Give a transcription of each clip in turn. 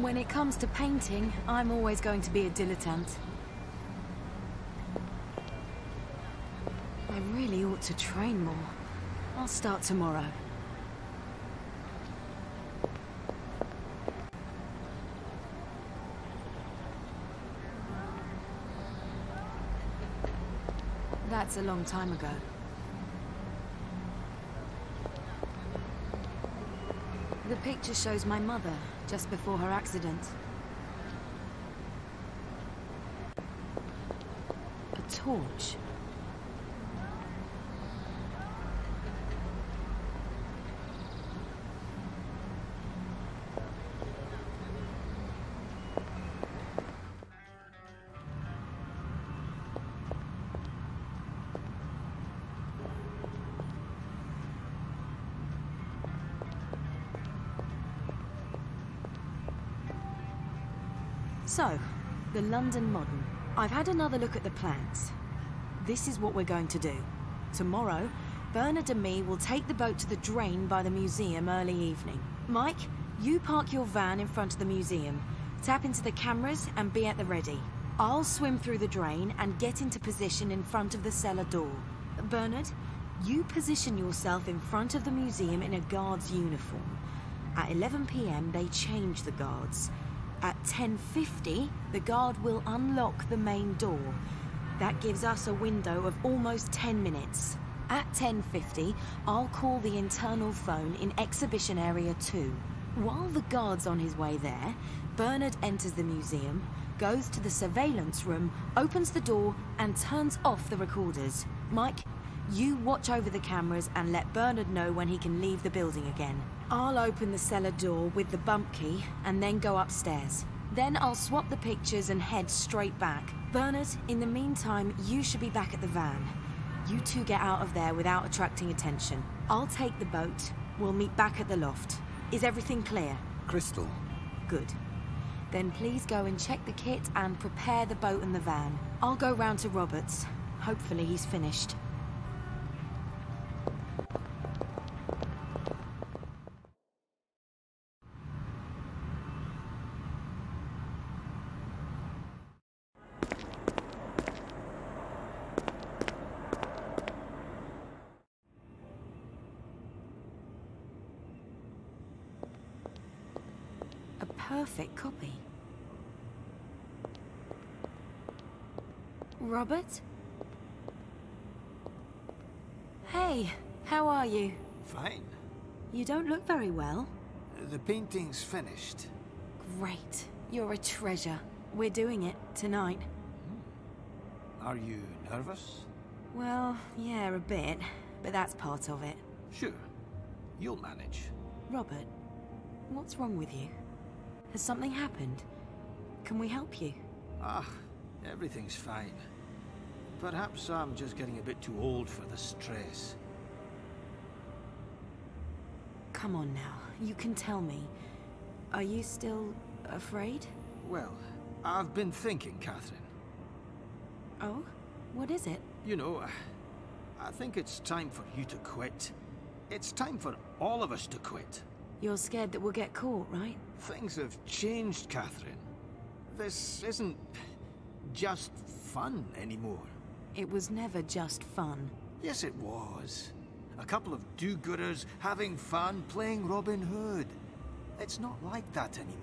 When it comes to painting, I'm always going to be a dilettante. I really ought to train more. I'll start tomorrow. That's a long time ago. The picture shows my mother, just before her accident. A torch. So, the London Modern. I've had another look at the plans. This is what we're going to do. Tomorrow, Bernard and me will take the boat to the drain by the museum early evening. Mike, you park your van in front of the museum, tap into the cameras and be at the ready. I'll swim through the drain and get into position in front of the cellar door. Bernard, you position yourself in front of the museum in a guard's uniform. At 11pm, they change the guards. At 10.50, the guard will unlock the main door. That gives us a window of almost 10 minutes. At 10.50, I'll call the internal phone in Exhibition Area 2. While the guard's on his way there, Bernard enters the museum, goes to the surveillance room, opens the door, and turns off the recorders. Mike, you watch over the cameras and let Bernard know when he can leave the building again. I'll open the cellar door with the bump key and then go upstairs. Then I'll swap the pictures and head straight back. Bernard, in the meantime, you should be back at the van. You two get out of there without attracting attention. I'll take the boat. We'll meet back at the loft. Is everything clear? Crystal, Good. Then please go and check the kit and prepare the boat and the van. I'll go round to Roberts. Hopefully he's finished. Perfect copy. Robert? Hey, how are you? fine. You don't look very well. The painting's finished. Great. You're a treasure. We're doing it tonight. Hmm. Are you nervous? Well, yeah, a bit. But that's part of it. Sure. You'll manage. Robert, what's wrong with you? Has something happened? Can we help you? Ah, everything's fine. Perhaps I'm just getting a bit too old for the stress. Come on now, you can tell me. Are you still afraid? Well, I've been thinking, Catherine. Oh? What is it? You know, I think it's time for you to quit. It's time for all of us to quit. You're scared that we'll get caught, right? Things have changed, Catherine. This isn't just fun anymore. It was never just fun. Yes, it was. A couple of do-gooders having fun playing Robin Hood. It's not like that anymore.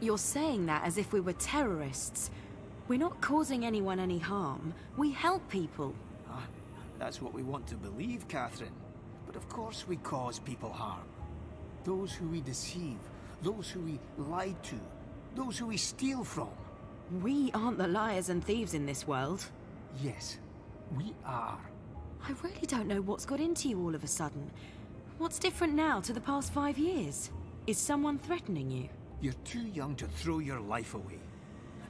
You're saying that as if we were terrorists. We're not causing anyone any harm. We help people. Ah, that's what we want to believe, Catherine. But of course we cause people harm. Those who we deceive, those who we lie to, those who we steal from. We aren't the liars and thieves in this world. Yes, we are. I really don't know what's got into you all of a sudden. What's different now to the past five years? Is someone threatening you? You're too young to throw your life away.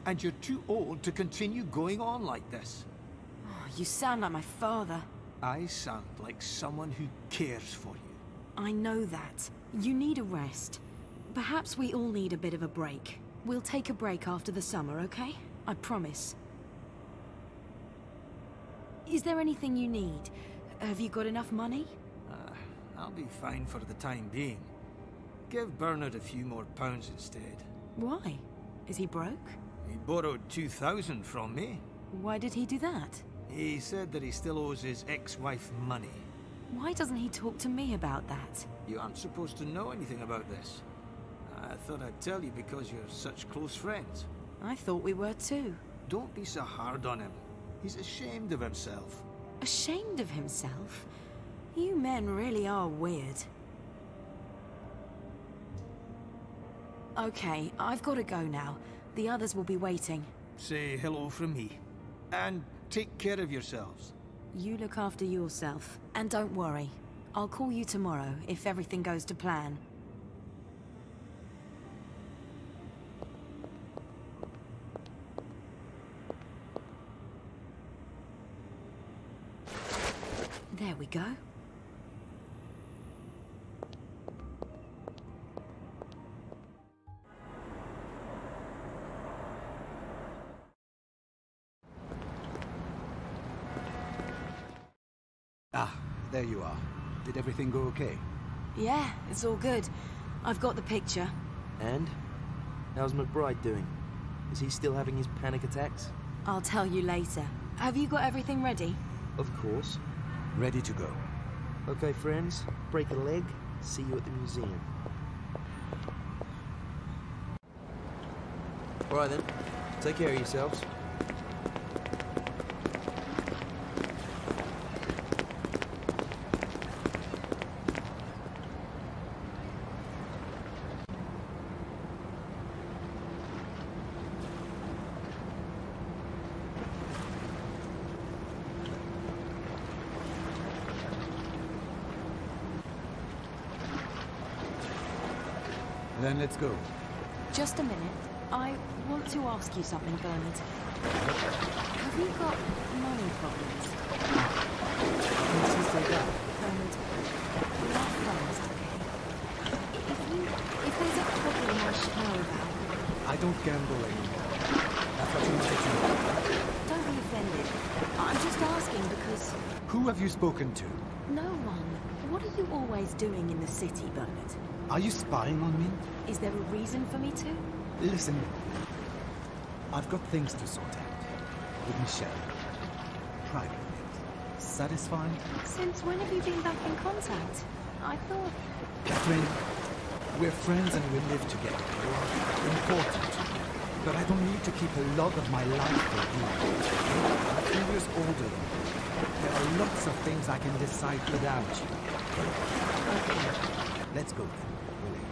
And you're too old to continue going on like this. Oh, you sound like my father. I sound like someone who cares for you. I know that. You need a rest. Perhaps we all need a bit of a break. We'll take a break after the summer, okay? I promise. Is there anything you need? Have you got enough money? Uh, I'll be fine for the time being. Give Bernard a few more pounds instead. Why? Is he broke? He borrowed 2,000 from me. Why did he do that? He said that he still owes his ex-wife money. Why doesn't he talk to me about that? You aren't supposed to know anything about this. I thought I'd tell you because you're such close friends. I thought we were too. Don't be so hard on him. He's ashamed of himself. Ashamed of himself? You men really are weird. Okay, I've got to go now. The others will be waiting. Say hello from me. And take care of yourselves. You look after yourself. And don't worry. I'll call you tomorrow if everything goes to plan. There we go. There you are. Did everything go okay? Yeah, it's all good. I've got the picture. And? How's McBride doing? Is he still having his panic attacks? I'll tell you later. Have you got everything ready? Of course. Ready to go. Okay, friends. Break a leg. See you at the museum. Alright then. Take care of yourselves. Then let's go. Just a minute. I want to ask you something, Bernard. Have you got money problems? Like that? Bernard, are friends, okay? If you... if there's a problem I should know about, I don't gamble anymore. That's what you wanted to know. don't be offended. I'm just asking because... Who have you spoken to? No one. What are you always doing in the city, Bernard? Are you spying on me? Is there a reason for me to? Listen, I've got things to sort out. With Michelle. Private. Satisfied? Since when have you been back in contact? I thought... Catherine, we're friends and we live together. You're important to me. But I don't need to keep a log of my life for you. I'm a few years older than you. There are lots of things I can decide without you. Okay. Let's go then. We're late.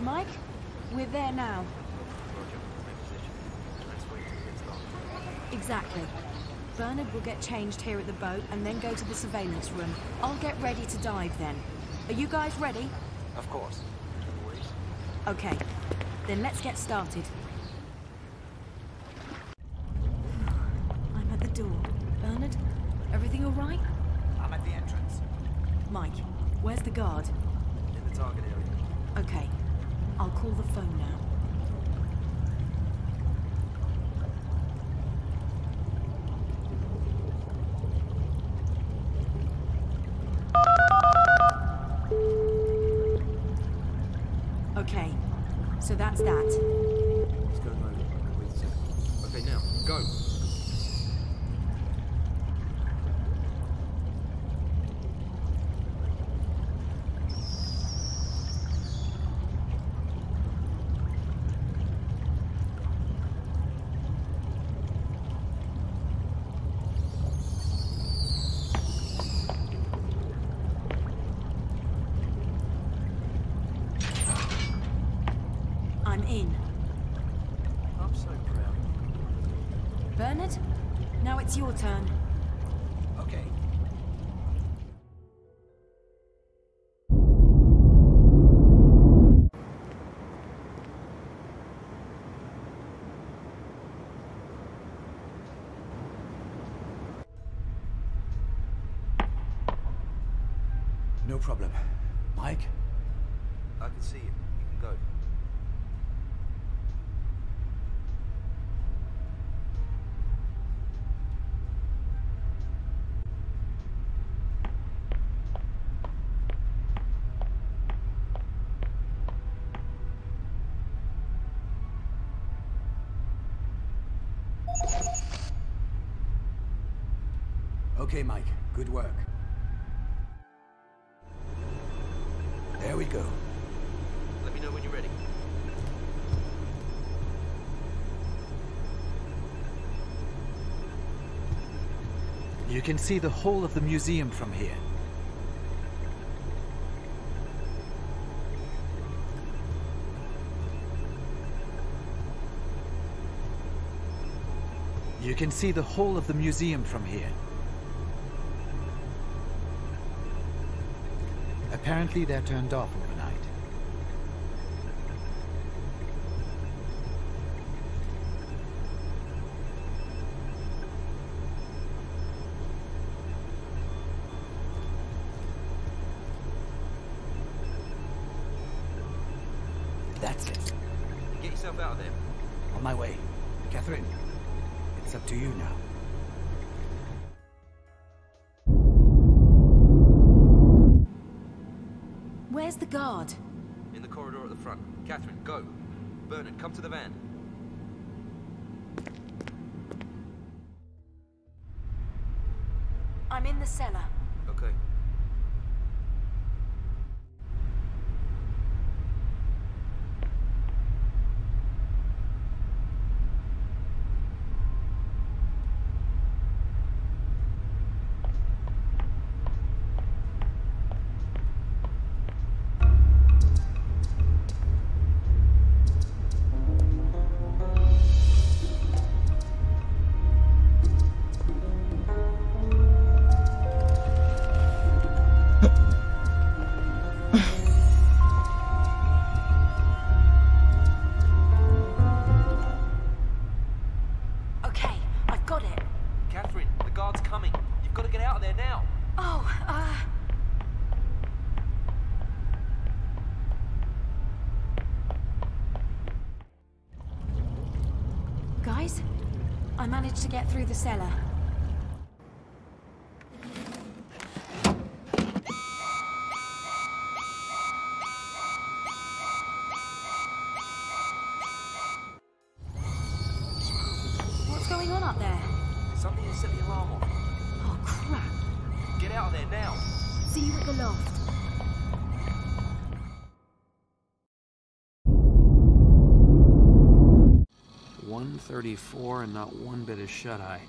Mike, we're there now. Exactly. Bernard will get changed here at the boat and then go to the surveillance room. I'll get ready to dive then. Are you guys ready? Of course. Okay. Then let's get started. I'm at the door. Bernard, everything all right? I'm at the entrance. Mike, where's the guard? In the target area. Okay. I'll call the phone now. Okay, so that's that. He's going over. Wait a second. Okay, now, go. I'm in. I'm so proud. Bernard, now it's your turn. Okay. No problem. Mike? I can see you. You can go. Okay, Mike. Good work. There we go. Let me know when you're ready. You can see the whole of the museum from here. You can see the whole of the museum from here. Apparently they're turned off overnight. That's it. Get yourself out of there. On my way. Catherine, it's up to you now. Where's the guard? In the corridor at the front. Catherine, go. Bernard, come to the van. To get through the cellar. What's going on up there? Something has set the alarm off. Oh, crap. Get out of there now. See you at the loft. One thirty-four and not one bit of shut-eye.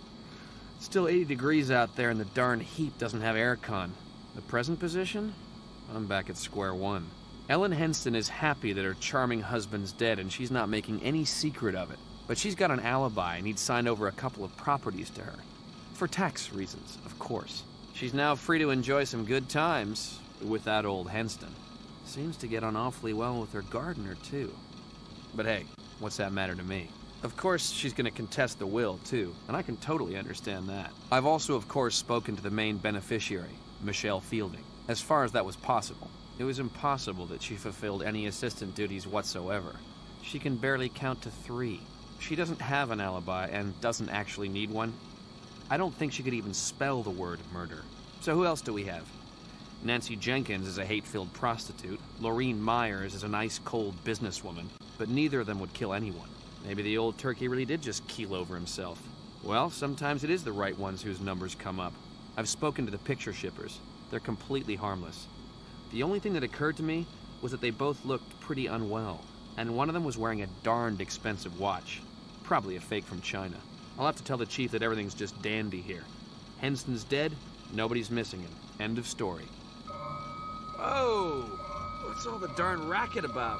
Still 80 degrees out there and the darn heat doesn't have aircon. The present position? I'm back at square one. Ellen Henston is happy that her charming husband's dead and she's not making any secret of it. But she's got an alibi and he'd signed over a couple of properties to her. For tax reasons, of course. She's now free to enjoy some good times with that old Henston. Seems to get on awfully well with her gardener, too. But hey, what's that matter to me? Of course, she's going to contest the will, too, and I can totally understand that. I've also, of course, spoken to the main beneficiary, Michelle Fielding. As far as that was possible, it was impossible that she fulfilled any assistant duties whatsoever. She can barely count to three. She doesn't have an alibi and doesn't actually need one. I don't think she could even spell the word murder. So who else do we have? Nancy Jenkins is a hate filled prostitute. Laureen Myers is an ice cold businesswoman. But neither of them would kill anyone. Maybe the old turkey really did just keel over himself. Well, sometimes it is the right ones whose numbers come up. I've spoken to the picture shippers. They're completely harmless. The only thing that occurred to me was that they both looked pretty unwell, and one of them was wearing a darned expensive watch. Probably a fake from China. I'll have to tell the chief that everything's just dandy here. Henson's dead, nobody's missing him. End of story. Oh, what's all the darn racket about?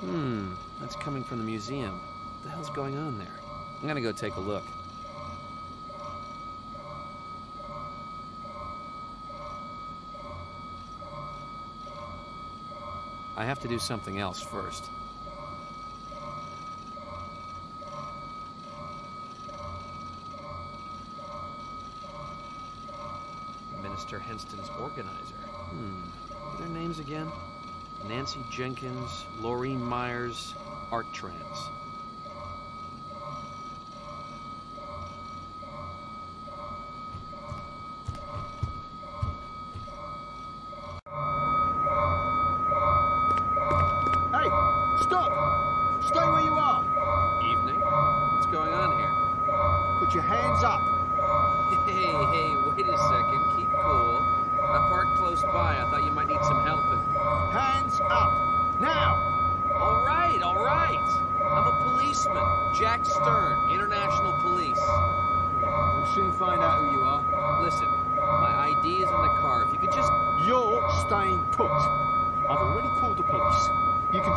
Hmm, that's coming from the museum. What the hell's going on there? I'm gonna go take a look. I have to do something else first. Minister Henston's organizer. Hmm. Are their names again? Nancy Jenkins, Laureen Myers, Art Trans.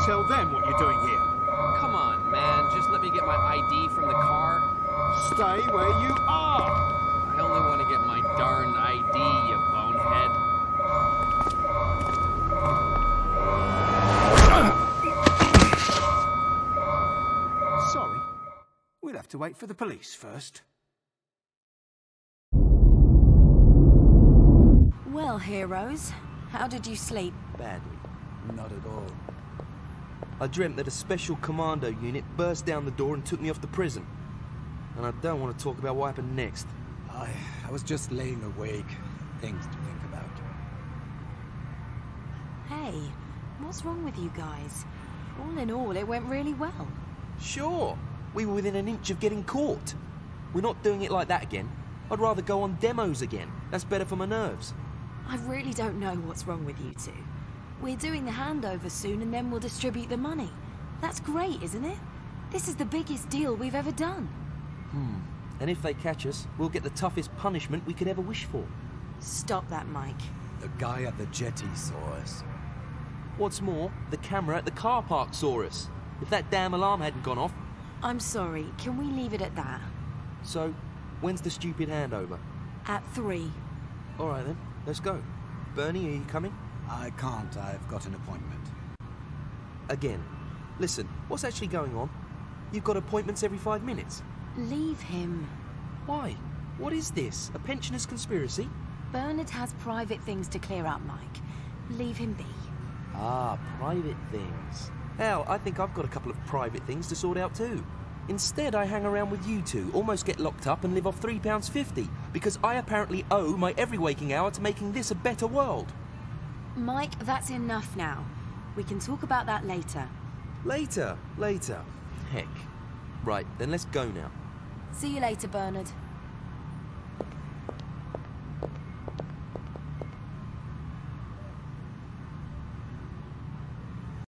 Tell them what you're doing here. Come on, man. Just let me get my ID from the car. Stay where you are! I only want to get my darn ID, you bonehead. Sorry. We'll have to wait for the police first. Well, heroes, how did you sleep? Badly. Not at all. I dreamt that a special commando unit burst down the door and took me off to prison. And I don't want to talk about what happened next. I, I was just laying awake. Things to think about. Hey, what's wrong with you guys? All in all, it went really well. Sure, we were within an inch of getting caught. We're not doing it like that again. I'd rather go on demos again. That's better for my nerves. I really don't know what's wrong with you two. We're doing the handover soon and then we'll distribute the money. That's great, isn't it? This is the biggest deal we've ever done. Hmm. And if they catch us, we'll get the toughest punishment we could ever wish for. Stop that, Mike. The guy at the jetty saw us. What's more, the camera at the car park saw us. If that damn alarm hadn't gone off. I'm sorry, can we leave it at that? So, when's the stupid handover? At three. All right then, let's go. Bernie, are you coming? I can't. I've got an appointment. Again. Listen, what's actually going on? You've got appointments every five minutes. Leave him. Why? What is this? A pensioners conspiracy? Bernard has private things to clear up, Mike. Leave him be. Ah, private things. Hell, I think I've got a couple of private things to sort out too. Instead, I hang around with you two, almost get locked up and live off £3.50 because I apparently owe my every waking hour to making this a better world. Mike, that's enough now. We can talk about that later. Later, later. Heck. Right, then let's go now. See you later, Bernard.